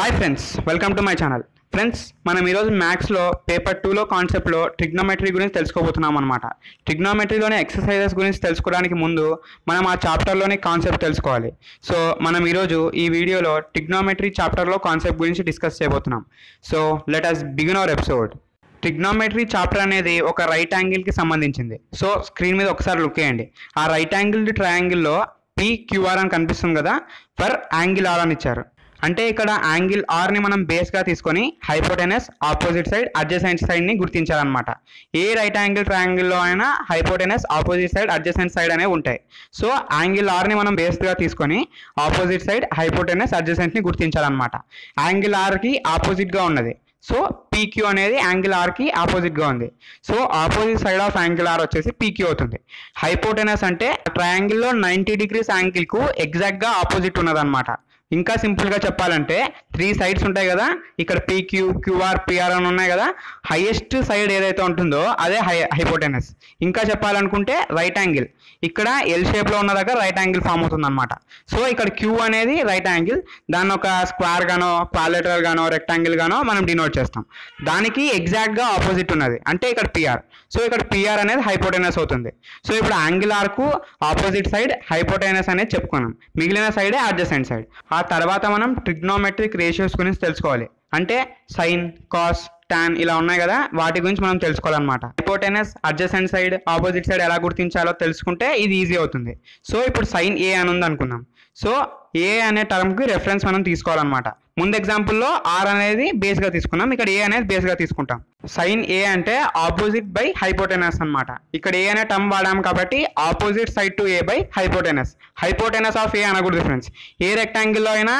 Hi friends welcome to my channel friends మనం ఈరోజు మ్యాథ్స్లో పేపర్ టూలో కాన్సెప్ట్లో ట్రిగ్నోమెట్రీ గురించి తెలుసుకోబోతున్నాం అనమాట ట్రిగ్నోమెట్రీలోని ఎక్సర్సైజెస్ గురించి తెలుసుకోవడానికి ముందు మనం ఆ చాప్టర్లోని కాన్సెప్ట్ తెలుసుకోవాలి. సో మనం ఈరోజు ఈ వీడియోలో ట్రిగ్నోమెట్రీ చాప్టర్లో కాన్సెప్ట్ గురించి డిస్కస్ చేయబోతున్నాం. So let us begin our episode trigonometry chapter అనేది ఒక రైట్ యాంగిల్కి సంబంధించింది. సో స్క్రీన్ మీద ఒకసారి లుక్ చేయండి. ఆ రైట్ యాంగిల్ ట్రయాంగిల్లో పిక్యూఆర్ అని కనిపిస్తుంది కదా? ఫర్ యాంగిల్ ఆర్ అని ఇచ్చారు. అంటే ఇక్కడ యాంగిల్ ఆర్ని మనం బేస్గా తీసుకొని హైపోటెనస్ ఆపోజిట్ సైడ్ అడ్జసెంట్ సైడ్ని గుర్తించాలన్నమాట. ఏ రైట్ యాంగిల్ ట్రయాంగిల్లో అయినా hypotenuse opposite side adjacent side అనేవి ఉంటాయి. సో యాంగిల్ ఆర్ని మనం బేస్గా తీసుకొని ఆపోజిట్ సైడ్ హైపోటెనస్ అడ్జసెంట్ని గుర్తించాలన్నమాట. యాంగిల్ ఆర్కి ఆపోజిట్గా ఉన్నది. సో పీక్యూ అనేది యాంగిల్ ఆర్కి ఆపోజిట్గా ఉంది. So opposite side of angle R వచ్చేసి పీక్యూ అవుతుంది. హైపోటెనస్ అంటే ట్రయాంగిల్లో నైంటీ డిగ్రీస్ యాంగిల్కు ఎగ్జాక్ట్గా ఆపోజిట్ ఉన్నదన్నమాట. ఇంకా సింపుల్గా చెప్పాలంటే త్రీ సైడ్స్ ఉంటాయి కదా ఇక్కడ పీక్యూ క్యూఆర్ పిఆర్ అని ఉన్నాయి కదా హైయెస్ట్ సైడ్ ఏదైతే ఉంటుందో అదే హై హైపోటెనస్. ఇంకా చెప్పాలనుకుంటే రైట్ యాంగిల్ ఇక్కడ ఎల్ షేప్లో ఉన్న దగ్గర రైట్ యాంగిల్ ఫామ్ అవుతుంది అనమాట సో ఇక్కడ క్యూ అనేది రైట్ యాంగిల్ దాన్ని ఒక స్క్వేర్ గానో క్వాలిటర్ గానో రెక్టాంగిల్ గానో మనం డినోట్ చేస్తాం. దానికి ఎగ్జాక్ట్గా ఆపోజిట్ ఉన్నది. అంటే ఇక్కడ పిఆర్ సో ఇక్కడ పిఆర్ అనేది హైపోటెనస్ అవుతుంది. సో ఇప్పుడు యాంగిల్ ఆర్కు ఆపోజిట్ సైడ్ హైపోటెనస్ అనేది చెప్పుకున్నాం. మిగిలిన సైడే అడ్జసెంట్ సైడ్ ఆ ఆ తర్వాత మనం ట్రిగ్నోమెట్రిక్ రేషియోస్ గురించి తెలుసుకోవాలి. అంటే సైన్ కాస్ టాన్ ఇలా ఉన్నాయి కదా వాటి గురించి మనం తెలుసుకోవాలన్నమాట. Hypotenuse adjacent side opposite side ఎలా గుర్తించాలో తెలుసుకుంటే ఇది ఈజీ అవుతుంది. సో ఇప్పుడు సైన్ ఏ అని ఉంది అనుకుందాం. సో ఏ అనే టర్మ్కి రెఫరెన్స్ మనం తీసుకోవాలన్నమాట. ముందు ఎగ్జాంపుల్లో ఆర్ అనేది బేస్గా తీసుకున్నాం. ఇక్కడ ఏ అనేది బేస్గా తీసుకుంటాం. సైన్ ఏ అంటే ఆపోజిట్ బై హైపోటెనస్ అన్నమాట. ఇక్కడ ఏ అనే టర్మ్ వాడాం కాబట్టి opposite side to A by hypotenuse hypotenuse of A అనకూడదు ఫ్రెండ్స్ ఏ రెక్టాంగిల్లో అయినా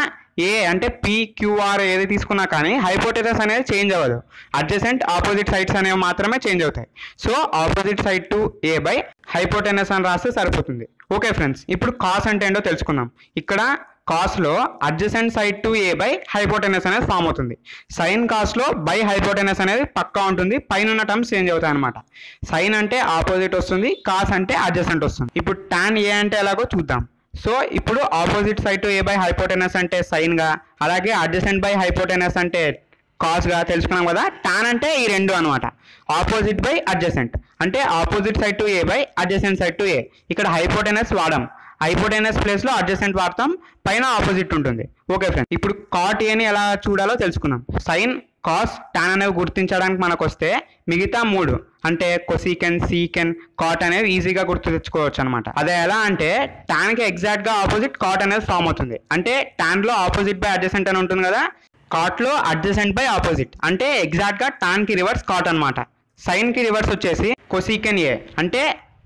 ఏ అంటే పిక్యూఆర్ ఏది తీసుకున్నా కానీ హైపోటెనస్ అనేది చేంజ్ అవ్వదు. అడ్జసెంట్ ఆపోజిట్ సైడ్స్ అనేవి మాత్రమే చేంజ్ అవుతాయి. So opposite side to A by hypotenuse అని రాస్తే సరిపోతుంది. ఓకే ఫ్రెండ్స్ ఇప్పుడు కాస్ అంటే ఏంటో తెలుసుకుందాం. ఇక్కడ కాస్లో adjacent side to A by hypotenuse అనేది ఫామ్ అవుతుంది. సైన్ కాస్లో బై హైపోటెనస్ అనేది పక్కా ఉంటుంది. పైన టర్మ్స్ చేంజ్ అవుతాయి అనమాట సైన్ అంటే ఆపోజిట్ వస్తుంది. కాస్ అంటే అడ్జసెంట్ వస్తుంది. ఇప్పుడు టాన్ ఏ అంటే ఎలాగో చూద్దాం. సో ఇప్పుడు opposite side to A by hypotenuse అంటే సైన్గా అలాగే అడ్జసెంట్ బై హైపోటెనస్ అంటే కాస్గా తెలుసుకున్నాం కదా. టాన్ అంటే ఈ రెండు అనమాట ఆపోజిట్ బై అడ్జసెంట్ అంటే opposite side to A by adjacent side to A ఇక్కడ హైపోటెనస్ వాడాం హైపోటెనస్ ప్లేస్లో అడ్జసెంట్ వాడతాం పైన ఆపోజిట్ ఉంటుంది. ఓకే ఫ్రెండ్ ఇప్పుడు కాట్ ఏని ఎలా చూడాలో తెలుసుకుందాం. సైన్ కాస్ టాన్ అనేవి గుర్తించడానికి మనకు వస్తే మిగతా మూడు అంటే కొసీకెన్ సీకెన్ కాట్ అనేవి ఈజీగా గుర్తు తెచ్చుకోవచ్చు అనమాట అదే ఎలా అంటే టాన్కి ఎగ్జాక్ట్గా ఆపోజిట్ కాట్ అనేది ఫామ్ అవుతుంది. అంటే టాన్లో ఆపోజిట్ బై అడ్జసెంట్ అని ఉంటుంది కదా కాట్లో అడ్జసెంట్ బై ఆపోజిట్ అంటే ఎగ్జాక్ట్గా టాన్కి రివర్స్ కాట్ అనమాట సైన్కి రివర్స్ వచ్చేసి కొసీకెన్ ఏ అంటే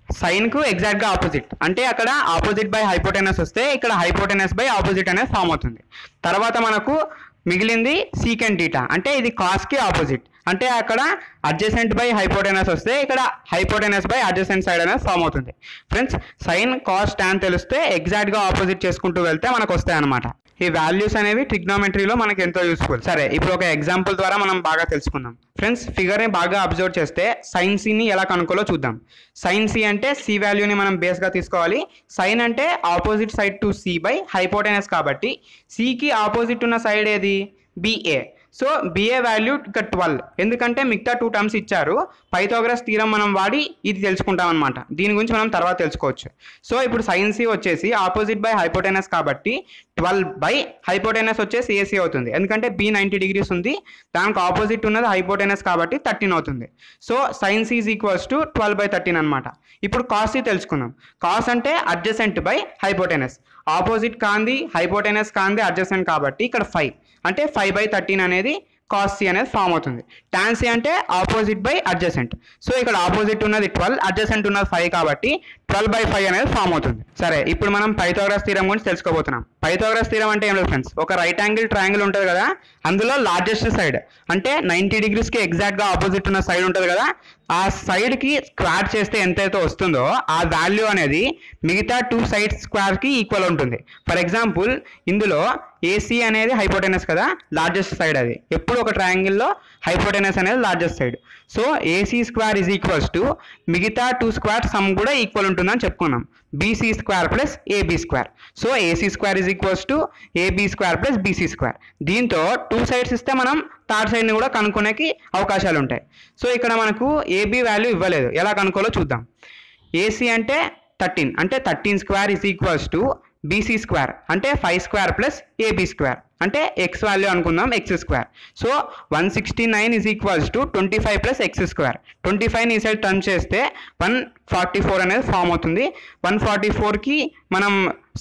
సైన్కు ఎగ్జాక్ట్గా ఆపోజిట్ అంటే అక్కడ ఆపోజిట్ బై హైపోటెనస్ వస్తే ఇక్కడ హైపోటెనస్ బై ఆపోజిట్ అనేది ఫామ్ అవుతుంది. తర్వాత మనకు మిగిలింది సీకెండ్ టీటా అంటే ఇది కాస్కి ఆపోజిట్ అంటే అక్కడ అడ్జసెంట్ బై హైపోటెనస్ వస్తే ఇక్కడ హైపోటెనస్ బై అడ్జసెంట్ సైడ్ అనేది ఫామ్ అవుతుంది. ఫ్రెండ్స్ సైన్ కాస్ టాన్ తెలిస్తే ఎగ్జాక్ట్గా ఆపోజిట్ చేసుకుంటూ వెళ్తే మనకు వస్తాయి అనమాట ఈ వాల్యూస్ అనేవి ట్రిగ్నోమెట్రీలో మనకి ఎంతో యూస్ఫుల్ సరే ఇప్పుడు ఒక ఎగ్జాంపుల్ ద్వారా మనం బాగా తెలుసుకుందాం. ఫ్రెండ్స్ ఫిగర్ని బాగా అబ్జర్వ్ చేస్తే సైన్ సిని ఎలా కనుక్కోలో చూద్దాం. సైన్ సి అంటే సి వాల్యూని మనం బేస్గా తీసుకోవాలి. సైన్ అంటే opposite side to C by hypotenuse కాబట్టి సికి ఆపోజిట్ ఉన్న సైడ్ ఏది? బిఏ సో బిఏ వాల్యూ ఇక్కడ ట్వెల్వ్ ఎందుకంటే మిగతా టూ టర్మ్స్ ఇచ్చారు. పైథాగరస్ తీరం మనం వాడి ఇది తెలుసుకుంటాం అనమాట దీని గురించి మనం తర్వాత తెలుసుకోవచ్చు. సో ఇప్పుడు సైన్సి వచ్చేసి ఆపోజిట్ బై హైపోటైనస్ కాబట్టి ట్వెల్వ్ బై హైపోటైనస్ వచ్చేసి ఏసీ అవుతుంది. ఎందుకంటే బి నైంటీ డిగ్రీస్ ఉంది. దానికి ఆపోజిట్ ఉన్నది హైపోటైనస్ కాబట్టి థర్టీన్ అవుతుంది. So sines is equals to twelve by thirteen అనమాట ఇప్పుడు కాస్ తెలుసుకుందాం. కాస్ అంటే అడ్జసెంట్ బై హైపోటెనస్ ఆపోజిట్ కాంది హైపోటైనస్ కాంది అడ్జసెంట్ కాబట్టి ఇక్కడ ఫైవ్. అంటే ఫైవ్ బై థర్టీన్ అనేది కాస్ సి అనేది ఫామ్ అవుతుంది. టాన్ సి అంటే ఆపోజిట్ బై అడ్జసెంట్. సో ఇక్కడ ఆపోజిట్ ఉన్నది ట్వెల్వ్ అడ్జసెంట్ ఉన్నది ఫైవ్ కాబట్టి ట్వెల్వ్ బై ఫైవ్ అనేది ఫామ్ అవుతుంది. సరే ఇప్పుడు మనం పైథాగరస్ థీరం గురించి తెలుసుకోబోతున్నాం. పైథాగరస్ థీరం అంటే ఏం లేదు ఫ్రెండ్స్ ఒక రైట్ యాంగిల్ ట్రయాంగిల్ ఉంటుంది కదా అందులో లార్జెస్ట్ సైడ్ అంటే నైంటీ డిగ్రీస్కి ఎగ్జాక్ట్గా ఆపోజిట్ ఉన్న సైడ్ ఉంటుంది కదా ఆ సైడ్కి స్క్వార్ చేస్తే ఎంతైతే వస్తుందో ఆ వాల్యూ అనేది మిగతా టూ సైడ్స్ స్క్వేర్కి ఈక్వల్ ఉంటుంది. ఫర్ ఎగ్జాంపుల్ ఇందులో ఏసీ అనేది హైపోటెనస్ కదా లార్జెస్ట్ సైడ్ అది. ఎప్పుడు ఒక ట్రయాంగిల్లో హైపోటెనస్ అనేది largest side so AC square is equals to మిగతా టూ స్క్వేర్ సమ్ కూడా ఈక్వల్ ఉంటుందని చెప్పుకున్నాం. BC square plus AB square so AC square is equals to AB square plus BC square దీంతో టూ సైడ్స్ ఇస్తే మనం third సైడ్ని కూడా కనుక్కునేకి అవకాశాలు ఉంటాయి. సో ఇక్కడ మనకు ఏబీ వాల్యూ ఇవ్వలేదు. ఎలా కనుక్కోవాలో చూద్దాం. ఏసీ అంటే థర్టీన్ అంటే thirteen square is equals to BC square అంటే five square plus AB square అంటే ఎక్స్ వాల్యూ అనుకుందాం X square so one sixty nine is equals to twenty five plus X square twenty five ఈ side turn చేస్తే one forty four అనేది form అవుతుంది. One forty ఫోర్కి మనం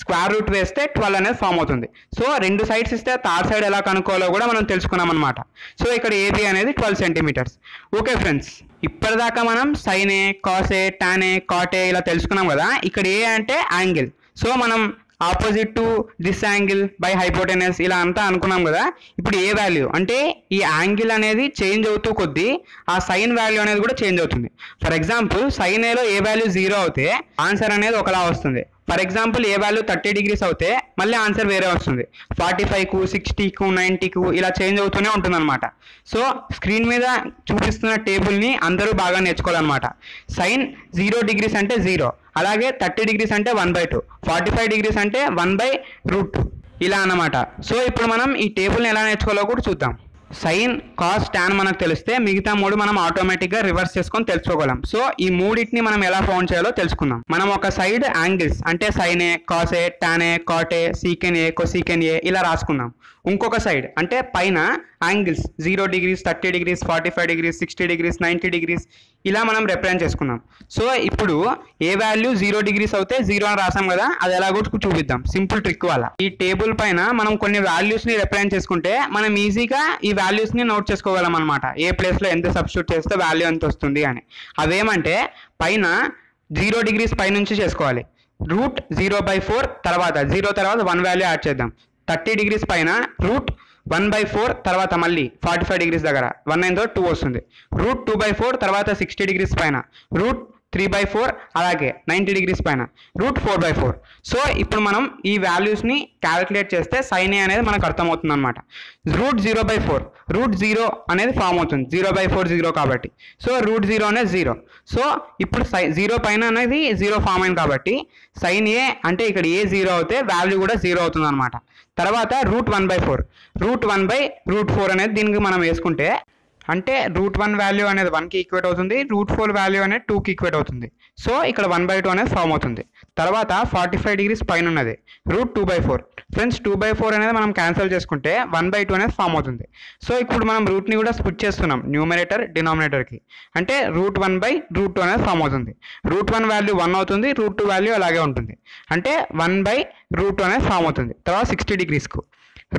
square root వేస్తే twelve అనేది ఫామ్ అవుతుంది. సో రెండు సైడ్స్ ఇస్తే థర్డ్ సైడ్ ఎలా కనుక్కోవాలో కూడా మనం తెలుసుకున్నాం అనమాట సో ఇక్కడ ఏబి అనేది ట్వెల్వ్ సెంటీమీటర్స్ ఓకే ఫ్రెండ్స్ ఇప్పటిదాకా మనం సైనే కాసే టానే కాటే ఇలా తెలుసుకున్నాం కదా. ఇక్కడ ఏ అంటే యాంగిల్ సో మనం opposite to this angle by hypotenuse ఇలా అంతా అనుకున్నాం కదా ఇప్పుడు ఏ వాల్యూ అంటే ఈ యాంగిల్ అనేది చేంజ్ అవుతూ కొద్దీ ఆ సైన్ వాల్యూ అనేది కూడా చేంజ్ అవుతుంది. ఫర్ ఎగ్జాంపుల్ సైన్ ఏలో ఏ వాల్యూ జీరో అవుతే ఆన్సర్ అనేది ఒకలా వస్తుంది. For example A value thirty degrees అవుతే మళ్ళీ ఆన్సర్ వేరే వస్తుంది. ఫార్టీ ఫైవ్కు సిక్స్టీకు నైంటీకు ఇలా చేంజ్ అవుతూనే ఉంటుంది అనమాట సో స్క్రీన్ మీద చూపిస్తున్న టేబుల్ని అందరూ బాగా నేర్చుకోవాలన్నమాట. సైన్ జీరో డిగ్రీస్ అంటే జీరో. అలాగే థర్టీ డిగ్రీస్ అంటే one by two. Forty five degrees అంటే వన్ బై రూట్. ఇలా అన్నమాట. సో ఇప్పుడు మనం ఈ టేబుల్ని ఎలా నేర్చుకోవాలో కూడా చూద్దాం. సైన్ కాస్ టాన్ మనకు తెలిస్తే మిగతా మూడు మనం ఆటోమేటిక్గా రివర్స్ చేసుకొని తెలుసుకోగలం. సో ఈ మూడింటిని మనం ఎలా ఫౌండ్ చేయాలో తెలుసుకుందాం. మనం ఒక సైడ్ యాంగిల్స్ అంటే sine A cos A tan A cot A secant A cosecant A ఇలా రాసుకుందాం. ఇంకొక సైడ్ అంటే పైన angles zero degrees thirty degrees forty five degrees sixty degrees ninety degrees ఇలా మనం రిప్రజెంట్ చేసుకుందాం. సో ఇప్పుడు ఏ వాల్యూ జీరో డిగ్రీస్ అవుతే జీరో అని రాసాం కదా అది ఎలాగో చూపిద్దాం. సింపుల్ ట్రిక్ వల్ల ఈ టేబుల్ పైన మనం కొన్ని వాల్యూస్ని రిప్రజెంట్ చేసుకుంటే మనం ఈజీగా ఈ వాల్యూస్ని నోట్ చేసుకోగలం అనమాట ఏ ప్లేస్లో ఎంత సబ్స్టిట్యూట్ చేస్తే వాల్యూ ఎంత వస్తుంది అని. అవేమంటే పైన జీరో డిగ్రీస్ పైనుంచి చేసుకోవాలి. రూట్ జీరో బై ఫోర్ తర్వాత జీరో తర్వాత వన్ వాల్యూ యాడ్ చేద్దాం. థర్టీ డిగ్రీస్ పైన రూట్ వన్ బై ఫోర్ తర్వాత మళ్ళీ ఫార్టీ ఫైవ్ డిగ్రీస్ దగ్గర. వన్ అయిందో టూ వస్తుంది. రూట్ టూ బై ఫోర్ తర్వాత సిక్స్టీ డిగ్రీస్ పైన. రూట్ త్రీ బై ఫోర్ అలాగే నైంటీ డిగ్రీస్ పైన root four by four so ఇప్పుడు మనం ఈ వాల్యూస్ని క్యాలిక్యులేట్ చేస్తే సైన్ ఏ అనేది మనకు అర్థమవుతుంది అనమాట root zero by four root zero అనేది ఫామ్ అవుతుంది. జీరో బై ఫోర్ జీరో కాబట్టి. సో రూట్ జీరో అనేది జీరో సో ఇప్పుడు సై జీరో పైన అనేది జీరో ఫామ్ అయింది కాబట్టి సైన్ ఏ అంటే ఇక్కడ ఏ జీరో అవుతే వాల్యూ కూడా జీరో అవుతుంది అనమాట తర్వాత root one by four root one by root four అనేది దీనికి మనం వేసుకుంటే అంటే రూట్ వన్ వాల్యూ అనేది వన్కి ఈక్వేట్ అవుతుంది రూట్ ఫోర్ వాల్యూ అనేది టూకి ఈక్వేట్ అవుతుంది. సో ఇక్కడ వన్ బై టూ అనేది ఫామ్ అవుతుంది. తర్వాత ఫార్టీ ఫైవ్ డిగ్రీస్ పైన ఉన్నది. Root two by four. Friends two by four అనేది మనం క్యాన్సిల్ చేసుకుంటే వన్ బై టూ అనేది ఫామ్ అవుతుంది. సో ఇప్పుడు మనం రూట్ని కూడా స్ప్లిట్ చేస్తున్నాం న్యూమినేటర్ డినామినేటర్కి. అంటే root one by root two అనేది ఫామ్ అవుతుంది. రూట్ వన్ వాల్యూ వన్ అవుతుంది రూట్ టూ వాల్యూ అలాగే ఉంటుంది. అంటే వన్ బై రూట్ టూ అనేది ఫామ్ అవుతుంది. తర్వాత sixty డిగ్రీస్కు.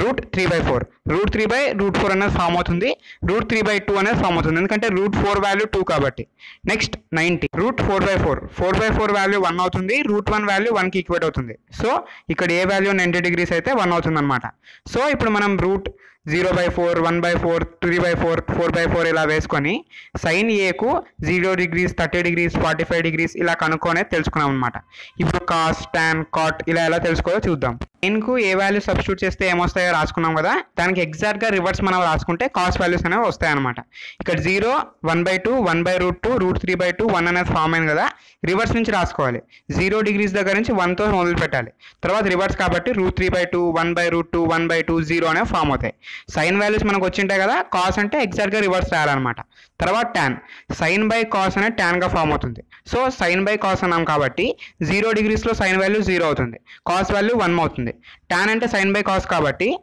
Root three by four. Root three by root four అనేది ఫామ్ అవుతుంది. రూట్ త్రీ బై టూ అనేది ఫామ్ అవుతుంది. ఎందుకంటే రూట్ ఫోర్ వాల్యూ టూ కాబట్టి. Next ninety. Root four by four. Four by four value one అవుతుంది. Root one value వన్కి equate అవుతుంది. So ఇక్కడ ఏ వాల్యూ నైంటీ డిగ్రీస్ అయితే వన్ అవుతుంది అనమాట సో ఇప్పుడు మనం root zero by four one by four three by four four by four ఇలా వేసుకొని సైన్ ఏకు zero degrees thirty degrees forty five degrees ఇలా కనుక్కొని తెలుసుకున్నాం అనమాట ఇప్పుడు కాస్ టాన్ కాట్ ఇలా ఎలా తెలుసుకోవాలో చూద్దాం. సైన్కు ఏ వాల్యూ సబ్స్టిట్యూట్ చేస్తే ఏమొస్తాయో రాసుకున్నాం కదా దానికి ఎగ్జాక్ట్గా రివర్స్ మనం రాసుకుంటే కాస్ వాల్యూస్ అనేవి వస్తాయన్నమాట ఇక్కడ zero one by two one by root two root three by two one అనేది ఫామ్ అయింది కదా రివర్స్ నుంచి రాసుకోవాలి. జీరో డిగ్రీస్ దగ్గర నుంచి వన్తో మొదలు పెట్టాలి. తర్వాత రివర్స్ కాబట్టి root three by two one by root two one by two zero అనేవి ఫామ్ అవుతాయి. సైన్ వాల్యూస్ మనకు వచ్చింటాయి కదా కాస్ అంటే ఎగ్జాక్ట్గా రివర్స్ రాయాలన్నమాట. తర్వాత ట్యాన్ సైన్ బై కాస్ అనేది ట్యాన్గా ఫామ్ అవుతుంది. సో సైన్ బై కాస్ అన్నాం కాబట్టి జీరో డిగ్రీస్లో సైన్ వాల్యూ జీరో అవుతుంది. కాస్ వాల్యూ వన్ అవుతుంది. ట్యాన్ అంటే సైన్ బై కాస్ కాబట్టి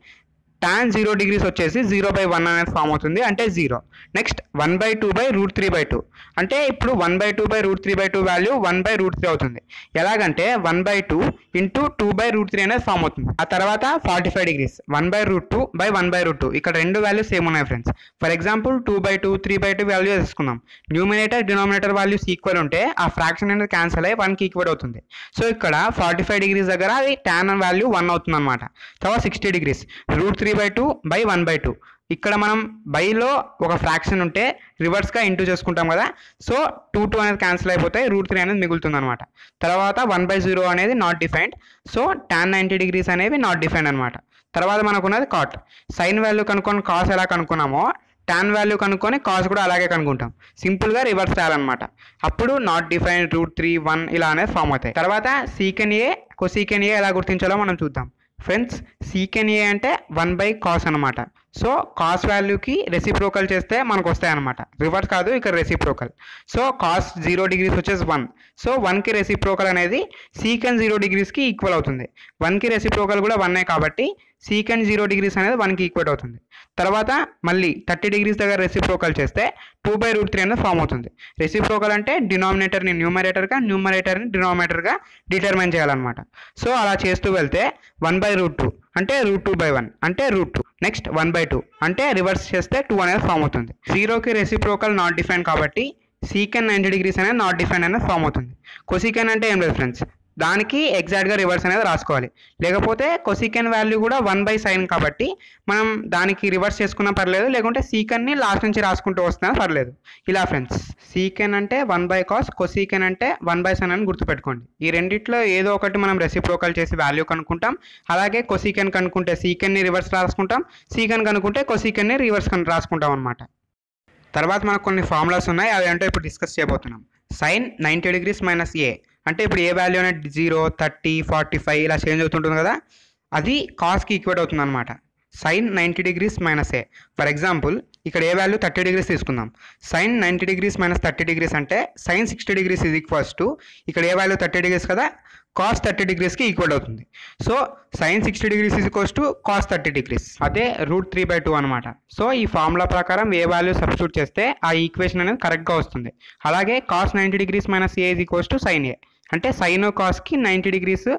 టాన్ జీరో డిగ్రీస్ వచ్చేసి జీరో బై వన్ అనేది ఫామ్ అవుతుంది. అంటే zero next one by two by root three by two అంటే ఇప్పుడు one by two by root three by two value one by root three అవుతుంది. ఎలాగంటే one by two into two by root three అనేది form అవుతుంది. ఆ తర్వాత forty five degrees one by root two by one by root two ఇక్కడ రెండు values same ఉన్నాయి friends for example two by two three by two value తీసుకుందాం numerator denominator values equal ఉంటే ఆ ఫ్రాక్షన్ అనేది క్యాన్సిల్ అయ్యి వన్కి ఈక్వల్ అవుతుంది. సో ఇక్కడ ఫార్టీ ఫైవ్ డిగ్రీస్ దగ్గర అది టాన్ వాల్యూ వన్ అవుతుంది అనమాట తర్వాత sixty degrees root three by two by one by two ఇక్కడ మనం బైలో ఒక ఫ్రాక్షన్ ఉంటే రివర్స్గా ఇంటూ చేసుకుంటాం కదా. సో టూ టూ అనేది క్యాన్సిల్ అయిపోతాయి రూట్ త్రీ అనేది మిగులుతుంది అనమాట తర్వాత వన్ బై జీరో అనేది not defined so tan ninety degrees అనేవి నాట్ డిఫైన్డ్ అనమాట తర్వాత మనకున్నది కాట్ సైన్ వాల్యూ కనుక్కొని కాస్ ఎలా కనుక్కున్నామో టాన్ వాల్యూ కనుక్కొని కాస్ కూడా అలాగే కనుక్కుంటాం. సింపుల్గా రివర్స్ చేయాలన్నమాట అప్పుడు not define root three one ఇలా అనేది ఫామ్ అవుతాయి. తర్వాత సీకెన్ ఏ కొసీకెన్ ఏ ఎలా గుర్తించాలో మనం చూద్దాం. ఫ్రెండ్స్ సీకెన్ ఏ అంటే వన్ బై కాస్ అనమాట సో కాస్ వాల్యూకి రెసిప్రోకల్ చేస్తే మనకు వస్తాయి అనమాట రివర్స్ కాదు ఇక్కడ reciprocal. So cos zero degrees వచ్చేసి వన్. సో వన్కి రెసిప్రోకల్ అనేది సీకెన్ జీరో డిగ్రీస్కి ఈక్వల్ అవుతుంది. వన్కి రెసిప్రోకల్ కూడా వన్నే కాబట్టి సీకెండ్ జీరో డిగ్రీస్ అనేది వన్కి ఈక్వేట్ అవుతుంది. తర్వాత మళ్ళీ థర్టీ డిగ్రీస్ దగ్గర రెసిప్రోకల్ చేస్తే టూ బై రూట్ త్రీ అనేది ఫామ్ అవుతుంది. రెసిప్రోకల్ అంటే డినామినేటర్ని న్యూమరేటర్గా న్యూమరేటర్ని డినామినేటర్గా డిటర్మైన్ చేయాలన్నమాట. సో అలా చేస్తూ వెళ్తే వన్ బై రూట్ టూ అంటే రూట్ టూ బై వన్ అంటే root two next one by two అంటే రివర్స్ చేస్తే టూ అనేది ఫామ్ అవుతుంది. జీరోకి రెసిప్రోకల్ నాట్ డిఫైన్ కాబట్టి సీకెన్ నైంటీ డిగ్రీస్ అనేది నాట్ డిఫైన్ అనేది ఫామ్ అవుతుంది. కొసీకెన్ అంటే ఏం లేదు ఫ్రెండ్స్ దానికి ఎగ్జాక్ట్గా రివర్స్ అనేది రాసుకోవాలి. లేకపోతే కొసీకెన్ వాల్యూ కూడా వన్ బై సైన్ కాబట్టి మనం దానికి రివర్స్ చేసుకున్నా పర్లేదు లేకుంటే సీకెన్ని లాస్ట్ నుంచి రాసుకుంటూ వస్తున్నా పర్లేదు. ఇలా ఫ్రెండ్స్ సీకెన్ అంటే వన్ బై కాస్ కొసీకెన్ అంటే వన్ బై సైన్ అని గుర్తుపెట్టుకోండి. ఈ రెండిట్లో ఏదో ఒకటి మనం రెసిప్రోకల్ చేసి వాల్యూ కనుక్కుంటాం. అలాగే కొసీకెన్ కనుక్కుంటే సీకెన్ని రివర్స్ రాసుకుంటాం. సీకెన్ కనుక్కుంటే కొసీకెన్ని రివర్స్ కను రాసుకుంటాం అనమాట తర్వాత మనకు కొన్ని ఫార్ములాస్ ఉన్నాయి. అవి ఏంటో ఇప్పుడు డిస్కస్ చేయబోతున్నాం. Sine ninety degrees minus A అంటే ఇప్పుడు ఏ వాల్యూ అనేది జీరో థర్టీ ఫార్టీ ఫైవ్ ఇలా చేంజ్ అవుతుంటుంది కదా అది కాస్కి ఈక్వేట్ అవుతుంది అనమాట sine ninety degrees minus A for example ఇక్కడ ఏ వాల్యూ థర్టీ డిగ్రీస్ తీసుకుందాం. Sine ninety degrees minus thirty degrees అంటే సైన్ సిక్స్టీ డిగ్రీస్ ఇది ఈక్వల్స్ టు ఇక్కడ ఏ వాల్యూ థర్టీ డిగ్రీస్ కదా కాస్ థర్టీ డిగ్రీస్కి ఈక్వల్ అవుతుంది. So sine sixty degrees is equals to cos thirty degrees అదే root three by two అనమాట so ఈ formula ప్రకారం ఏ వాల్యూ సబ్స్టిట్యూట్ చేస్తే ఆ ఈక్వేషన్ అనేది కరెక్ట్గా వస్తుంది. అలాగే cos ninety degrees minus A is equals to sine A అంటే సైన్ కాస్కి నైంటీ డిగ్రీస్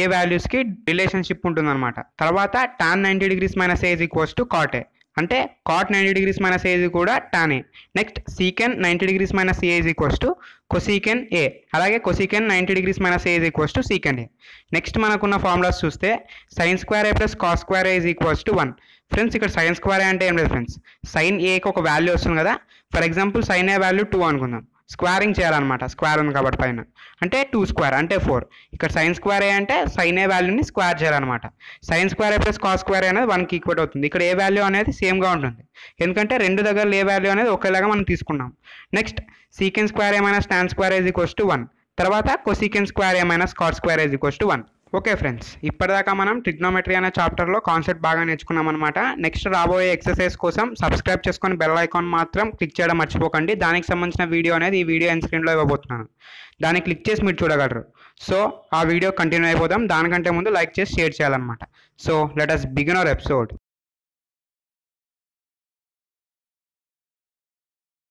ఏ వాల్యూస్కి రిలేషన్షిప్ ఉంటుందన్నమాట. తర్వాత tan ninety degrees minus A is equals to cot A అంటే cot ninety degrees minus A కూడా టానే next secant ninety degrees minus A equals to cosecant A అలాగే cosecant ninety degrees minus A equals to secant A next మనకున్న formulas చూస్తే sine square A plus cos square A equals to one friends ఇక్కడ sine square A అంటే ఏం లేదు friends sign ఏకి ఒక value వస్తుంది కదా. For example sine A value two అనుకుందాం. స్క్వేరింగ్ చేయాలన్నమాట స్క్వేర్ ఉంది కాబట్టి పైన. అంటే టూ స్క్వేర్ అంటే ఫోర్ ఇక్కడ సైన్ స్క్వేర్ ఏ అంటే సైన్ ఏ వాల్యూని స్క్వేర్ చేయాలన్నమాట. Sine square A plus cos square అనేది వన్కి ఈక్వల్ అవుతుంది. ఇక్కడ ఏ వాల్యూ అనేది సేమ్గా ఉంటుంది. ఎందుకంటే రెండు దగ్గర ఏ వాల్యూ అనేది ఒకేలాగా మనం తీసుకున్నాం. నెక్స్ట్ సీకెన్ స్క్వేర్ ఏమైనా tan square is equals to one తర్వాత కొసీకెన్ స్క్వేర్ ఏమైనా cot square is equals to one okay friends ఇప్పటిదాకా మనం ట్రిగ్నోమెట్రీ అనే చాప్టర్లో కాన్సెప్ట్ బాగా నేర్చుకున్నాం అనమాట నెక్స్ట్ రాబోయే ఎక్సర్సైజ్ కోసం సబ్స్క్రైబ్ చేసుకొని బెల్ ఐకాన్ మాత్రం క్లిక్ చేయడం మర్చిపోకండి. దానికి సంబంధించిన వీడియో అనేది ఈ వీడియో ఎండ్ స్క్రీన్లో ఇవ్వబోతున్నాను. దాన్ని క్లిక్ చేసి మీరు చూడగలరు. సో ఆ వీడియో కంటిన్యూ అయిపోదాం. దానికంటే ముందు లైక్ చేసి షేర్ చేయాలన్నమాట. So let us begin our episode